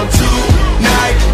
on tonight.